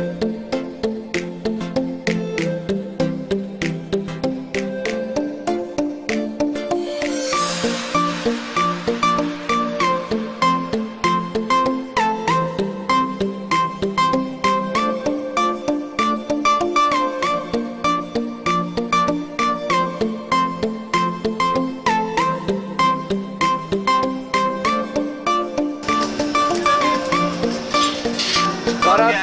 you